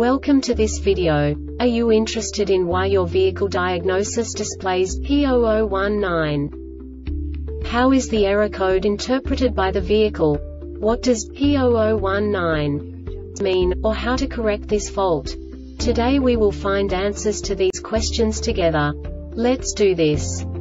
Welcome to this video. Are you interested in why your vehicle diagnosis displays P0019? How is the error code interpreted by the vehicle? What does P0019 mean, or how to correct this fault? Today we will find answers to these questions together. Let's do this.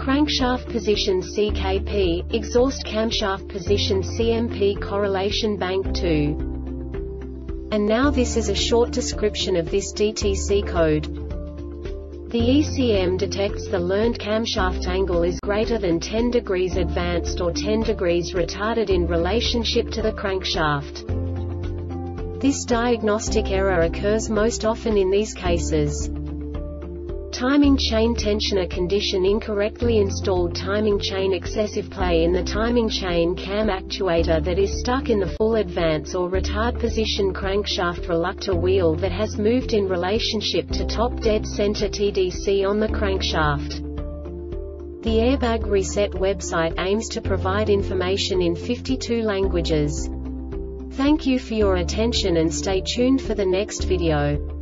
Crankshaft position CKP, exhaust camshaft position CMP correlation bank 2. And now this is a short description of this DTC code. The ECM detects the learned camshaft angle is greater than 10 degrees advanced or 10 degrees retarded in relationship to the crankshaft. This diagnostic error occurs most often in these cases timing chain tensioner condition incorrectly installed timing chain excessive play in the timing chain cam actuator that is stuck in the full advance or retard position crankshaft reluctor wheel that has moved in relationship to top dead center TDC on the crankshaft. The Airbag Reset website aims to provide information in 52 languages. Thank you for your attention and stay tuned for the next video.